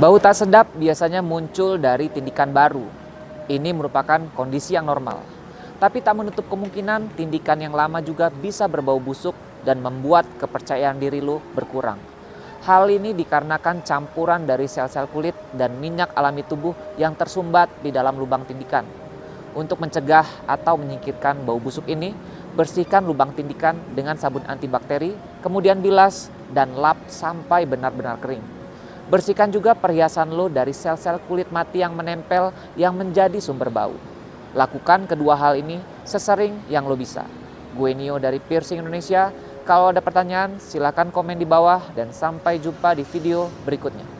Bau tak sedap biasanya muncul dari tindikan baru. Ini merupakan kondisi yang normal. Tapi tak menutup kemungkinan tindikan yang lama juga bisa berbau busuk dan membuat kepercayaan diri lo berkurang. Hal ini dikarenakan campuran dari sel-sel kulit dan minyak alami tubuh yang tersumbat di dalam lubang tindikan. Untuk mencegah atau menyingkirkan bau busuk ini, bersihkan lubang tindikan dengan sabun antibakteri, kemudian bilas dan lap sampai benar-benar kering. Bersihkan juga perhiasan lo dari sel-sel kulit mati yang menempel yang menjadi sumber bau. Lakukan kedua hal ini sesering yang lo bisa. Gue Nio dari Piercing Indonesia. Kalau ada pertanyaan, silakan komen di bawah dan sampai jumpa di video berikutnya.